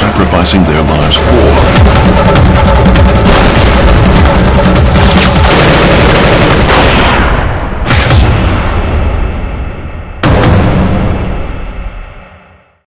sacrificing their lives for?